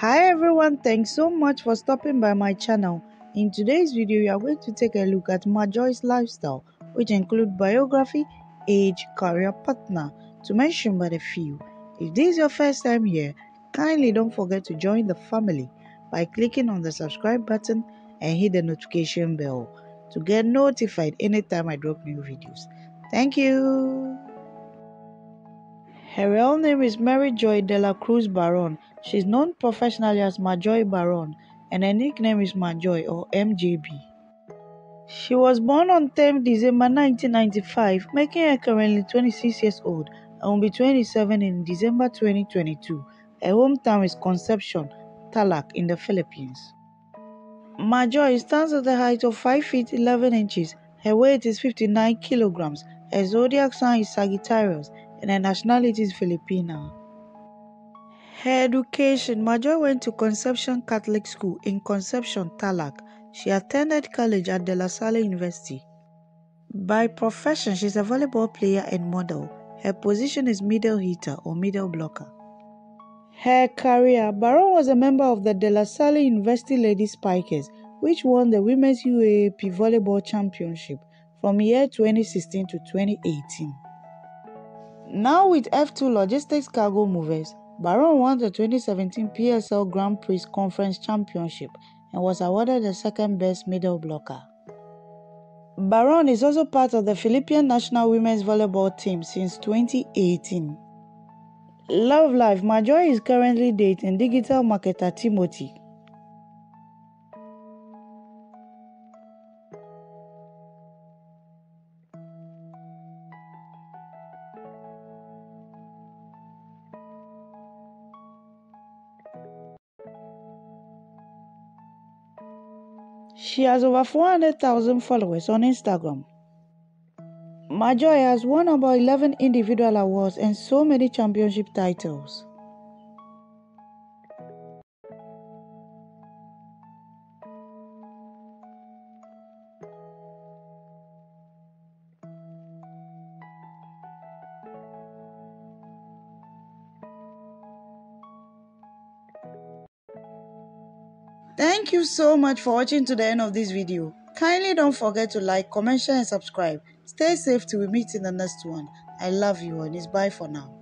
Hi everyone, thanks so much for stopping by my channel. In today's video, we are going to take a look at Majoy's lifestyle, which include biography, age, career, partner, to mention but a few. If this is your first time here, kindly don't forget to join the family by clicking on the subscribe button and hit the notification bell to get notified anytime I drop new videos. Thank you. Her real name is Mary Joy de la Cruz Baron. She's known professionally as Majoy Baron and her nickname is Majoy or MJB. She was born on 10 December 1995, making her currently 26 years old and will be 27 in December 2022. Her hometown is Concepcion, Tarlac in the Philippines. Majoy stands at the height of 5 feet 11 inches. Her weight is 59 kilograms. Her zodiac sign is Sagittarius and her nationality is Filipina. Her education Majoy went to Concepcion Catholic School in Concepcion, Tarlac. She attended college at De La Salle University. By profession, she's a volleyball player and model. Her position is middle hitter or middle blocker. Her career Baron was a member of the De La Salle University Ladies Spikers, which won the Women's UAAP Volleyball Championship from year 2016 to 2018. Now with F2 Logistics Cargo Movers, Baron won the 2017 PSL Grand Prix Conference Championship and was awarded the second best middle blocker. Baron is also part of the Philippine national women's volleyball team since 2018. Love Life Majoy is currently dating digital marketer Timothy. She has over 400,000 followers on Instagram. Majoy has won about 11 individual awards and so many championship titles. Thank you so much for watching to the end of this video. Kindly don't forget to like, comment, share and subscribe. Stay safe till we meet in the next one. I love you and it's bye for now.